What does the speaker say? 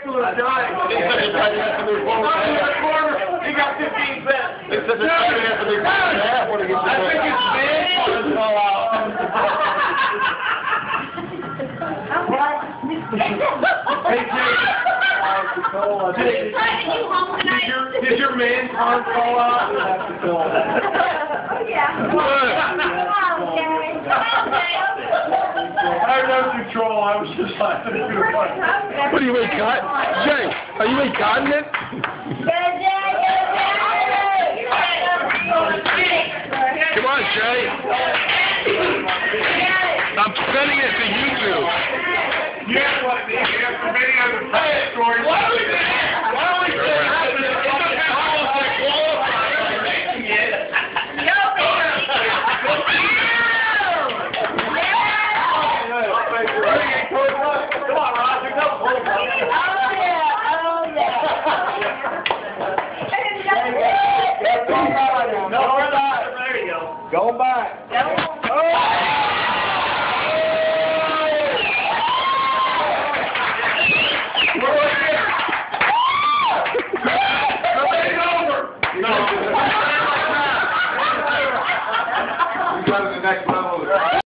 Dracula's dying. They said the tight end to move forward. Not in. He got 15 cents. They said the tight end has to move forward half when he gets the I think it's big. Let's out. Hey, Jake. Hey, you home Did your, did your man card fall out? Oh, yeah. Look. Oh, Gary. Oh, I have no control. I was just laughing at you. What are you? Jay, are you eating continent? Come on, Jay. I'm sending it to YouTube. You have what it is. You have the video the go. Back. It's over. No. Go to the next one.